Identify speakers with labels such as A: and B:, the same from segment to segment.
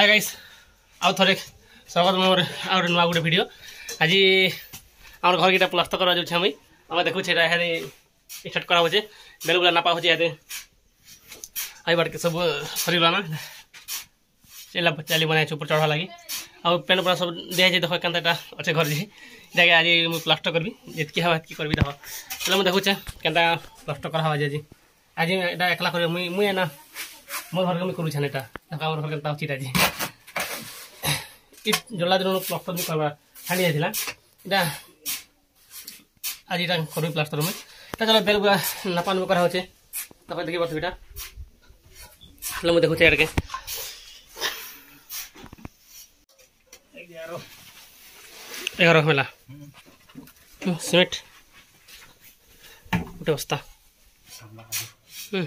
A: High guys ଆଉ ଥରେ ସ୍ୱାଗତ ମୋର ଆଉ ଗୋଟେ ନୂଆ ଗୋଟେ ଭିଡ଼ିଓ ଆଜି ଆମର ଘରକେ ଏଇଟା ପ୍ଲାଷ୍ଟର କରାଯାଉଛି ଆମେ ଆମେ ଦେଖୁଛେ ଏଇଟା ଇହାଦେ ଷ୍ଟାର୍ଟ କରାହେଉଛେ ବେଲବୁଲା ନାପା ହେଉଛି ଇହାଦେ ହାଇ ବାଟକେ ସବୁ ସରିଗଲା ନା ଚାଲିଲା ଚାଲି ବନାଇଛୁ ଉପରେ ଚଢ଼ବା ଲାଗି ଆଉ ପେନ୍ ପୁରା ସବୁ ଦିଆଯାଇଛି ଦେଖ କେନ୍ତା ଏଇଟା ଅଛେ ଘରେ ଯାହାକି ଆଜି ମୁଁ ପ୍ଲାଷ୍ଟର କରିବି ଯେତିକି ହେବା ସେତିକି କରିବି ଦେଖ ହେଲେ ମୁଁ ଦେଖୁଛେ କେନ୍ତା ପ୍ଲାଷ୍ଟର କରାହେବା ଆଜି ଆଜି এটা একলা করবে মুই মুই না মোর ঘরকে আমি করুছেন এটা আমার ঘরকে তাও চিটা ଇଟ୍ ଜଲାଦିନ ପ୍ଲଷ୍ଟରିଂ କରିବା ହାଣ୍ଡି ଯାଇଥିଲା ଏଇଟା ଆଜି ଏଇଟା କରିବି ପ୍ଲାଷ୍ଟର ମୁଇଁ ତା ଚାଲ ବେଲ ଗୁଡ଼ା ନାପା ନୁପା କରାହେଉଛେ ତାପରେ ଦେଖି ପାରୁଥିବି ଏଇଟା ହେଲେ ମୁଁ ଦେଖୁଛି ଆଡ଼କେ ଏଗାର ହେଲା ସିମେଣ୍ଟ ଗୋଟେ ବସ୍ତା ହୁଁ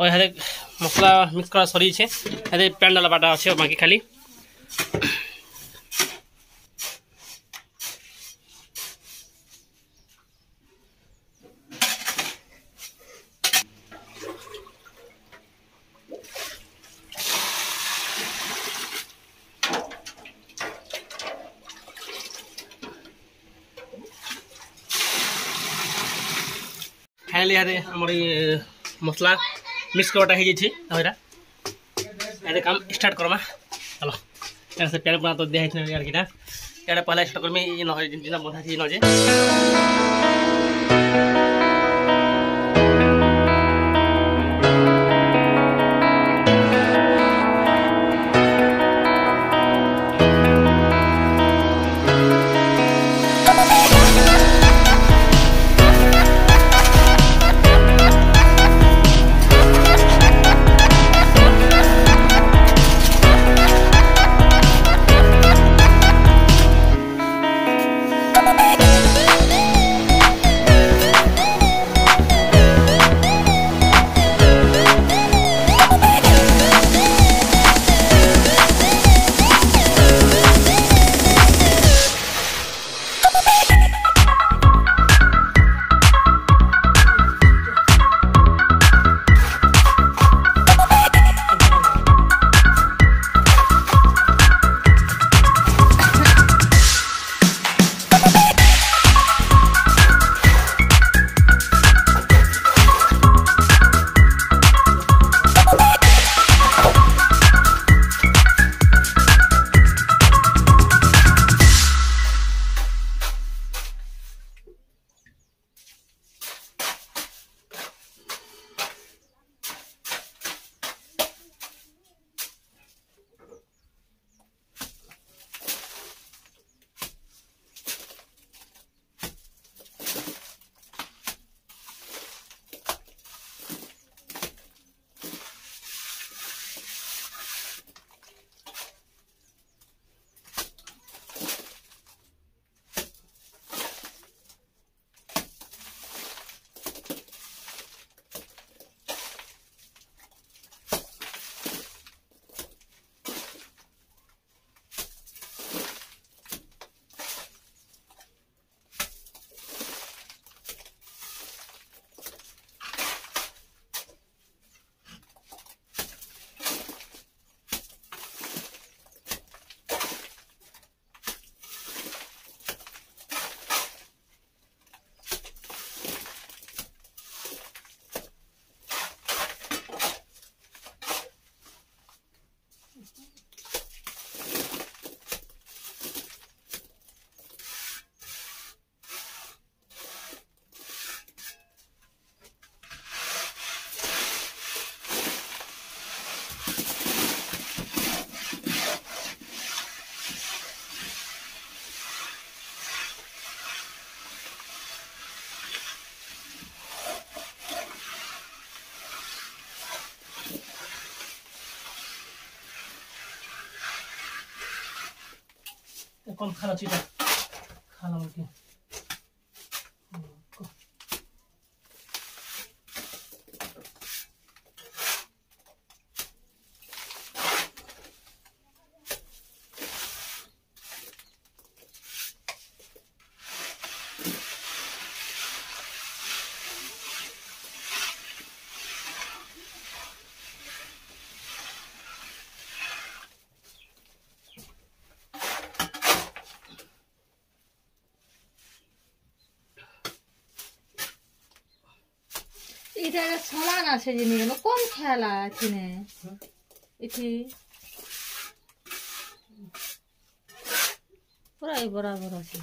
A: আর এখানে মশলা মিক্স করা সরিয়েছে এতে প্যান ডালা বাটা আছে বাকি খালি ফাইনালি ইয়াতে আমার এই মছলা মিক্স করাটা হয়ে যাইছে আমরা এটা কাম স্টার্ট করমা চলো এটা সে প্যান তো দেওয়া হয়েছে আর কিনা এটা পহলে স্টার্ট করবি নয় বন্ধা আছে নয় कम खाना चाहिए खाना उनके
B: এটা সমান আছে জিনিসগুলো কোন খেলা এখানে হ্যাঁ? এটি পুরাই বরাবর আছে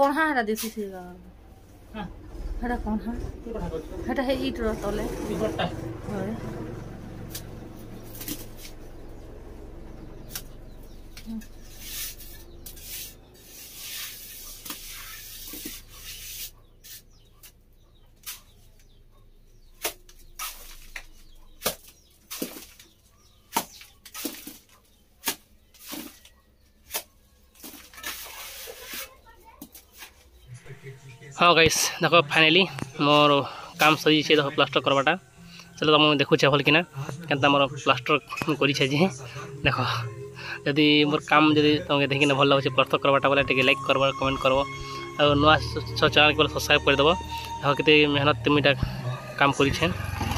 A: কঢ়া এটা দি
B: উঠিছে কঢ়া সেই ইটৰ তলে হয় হুম
A: ହଁ ଗାଇସ୍ ଦେଖ ଫାଇନାଲି ମୋର କାମ ସରିଯାଇଛି ଦେଖ ପ୍ଲାଷ୍ଟର କରବାଟା ସେଟା ତ ମୁଁ ଦେଖୁଛେ ଭଲ କିନା କେନ୍ତା ମୋର ପ୍ଲାଷ୍ଟର କରିଛେ ଯେ ଦେଖ ଯଦି ମୋର କାମ ଯଦି ତୁମକୁ ଦେଖିକିନା ଭଲ ଲାଗୁଛି ପ୍ଲାଷ୍ଟର କରବାଟା ବୋଲେ ଟିକେ ଲାଇକ୍ କରବ କମେଣ୍ଟ କରବ ଆଉ ନୂଆ ଚ୍ୟାନେଲ୍କୁ ବୋଲେ ସବସ୍କ୍ରାଇବ୍ କରିଦେବ ଦେଖ କେତେ ମେହନତ ତୁମିଟା କାମ କରିଛେ